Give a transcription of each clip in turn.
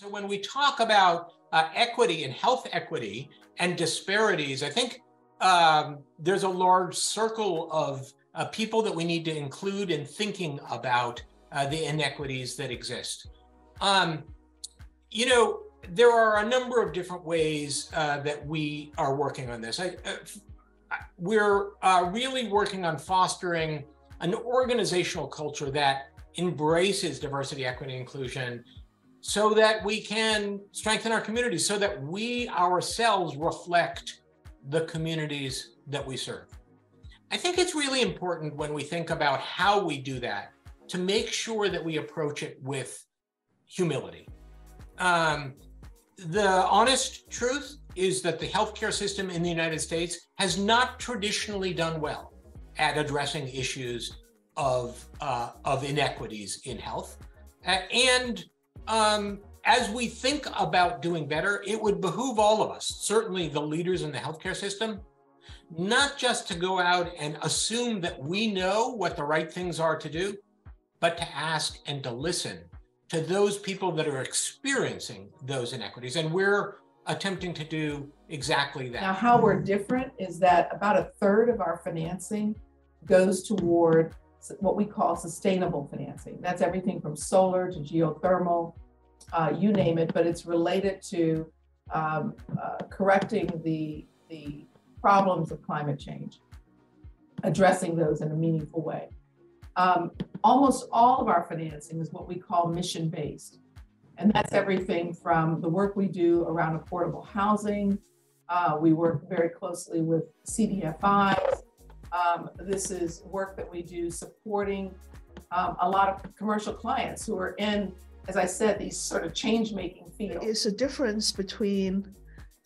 So when we talk about uh, equity and health equity and disparities, I think um, there's a large circle of uh, people that we need to include in thinking about uh, the inequities that exist. Um, you know, there are a number of different ways uh, that we are working on this. I, uh, we're uh, really working on fostering an organizational culture that embraces diversity, equity, inclusion, so that we can strengthen our communities, so that we ourselves reflect the communities that we serve. I think it's really important when we think about how we do that to make sure that we approach it with humility. Um, the honest truth is that the healthcare system in the United States has not traditionally done well at addressing issues of uh, of inequities in health, uh, and um, as we think about doing better, it would behoove all of us, certainly the leaders in the healthcare system, not just to go out and assume that we know what the right things are to do, but to ask and to listen to those people that are experiencing those inequities. And we're attempting to do exactly that. Now, how we're different is that about a third of our financing goes toward what we call sustainable financing. That's everything from solar to geothermal, uh, you name it, but it's related to um, uh, correcting the, the problems of climate change, addressing those in a meaningful way. Um, almost all of our financing is what we call mission based. And that's everything from the work we do around affordable housing. Uh, we work very closely with CDFIs. Um, this is work that we do supporting um, a lot of commercial clients who are in, as I said, these sort of change making fields. It's a difference between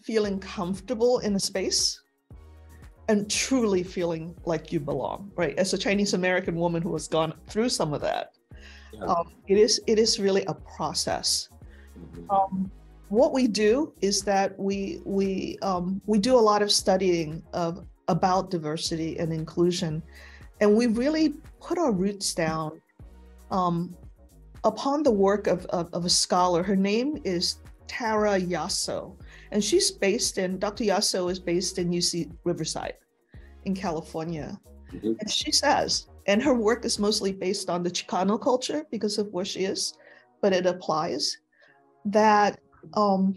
feeling comfortable in a space and truly feeling like you belong, right? As a Chinese American woman who has gone through some of that, yeah. um, it is it is really a process. Mm-hmm. Um, what we do is that we we um, we do a lot of studying of about diversity and inclusion, and we really put our roots down um, upon the work of, of, of a scholar. Her name is Tara Yosso, and she's based in, Dr. Yosso is based in UC Riverside in California. Mm-hmm. And she says, and her work is mostly based on the Chicano culture because of where she is, but it applies that um,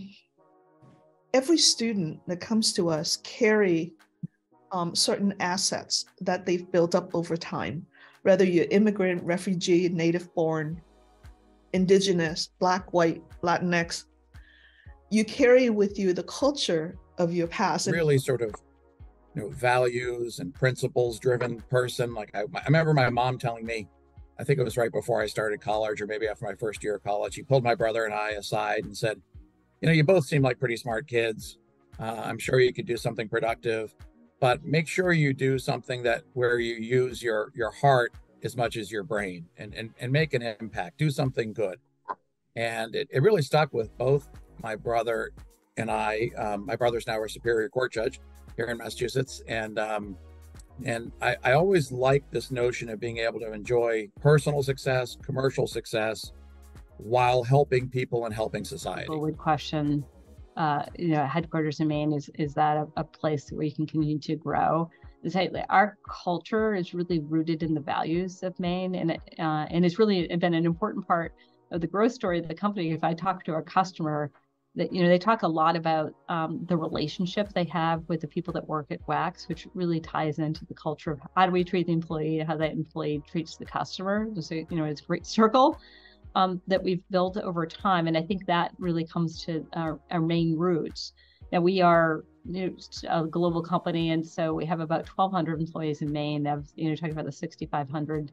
every student that comes to us carry um, certain assets that they've built up over time, whether you're immigrant, refugee, native born, indigenous, black, white, Latinx, you carry with you the culture of your past. Really sort of you know, values and principles driven person. Like I, I remember my mom telling me, I think it was right before I started college or maybe after my first year of college, he pulled my brother and I aside and said, you know, you both seem like pretty smart kids. Uh, I'm sure you could do something productive, but make sure you do something that where you use your your heart as much as your brain and and, and make an impact. Do something good. And it, it really stuck with both my brother and I, um, my brother's now a superior court judge here in Massachusetts, and um, and I, I always like this notion of being able to enjoy personal success, commercial success, while helping people and helping society. Would question, uh, you know, headquarters in Maine is is that a, a place where you can continue to grow? Say our culture is really rooted in the values of Maine, and uh, and it's really been an important part of the growth story of the company. If I talk to a customer, that you know they talk a lot about um, the relationship they have with the people that work at WEX which really ties into the culture of how do we treat the employee how that employee treats the customer so you know it's a great circle um, that we've built over time and i think that really comes to our, our Maine roots. Now we are you know, a global company and so we have about 1200 employees in maine. Have you know talking about the 6500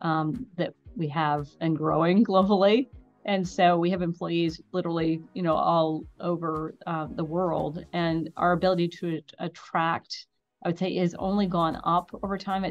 um, that we have and growing globally. And so we have employees literally you know all over uh, the world and our ability to attract i would say has only gone up over time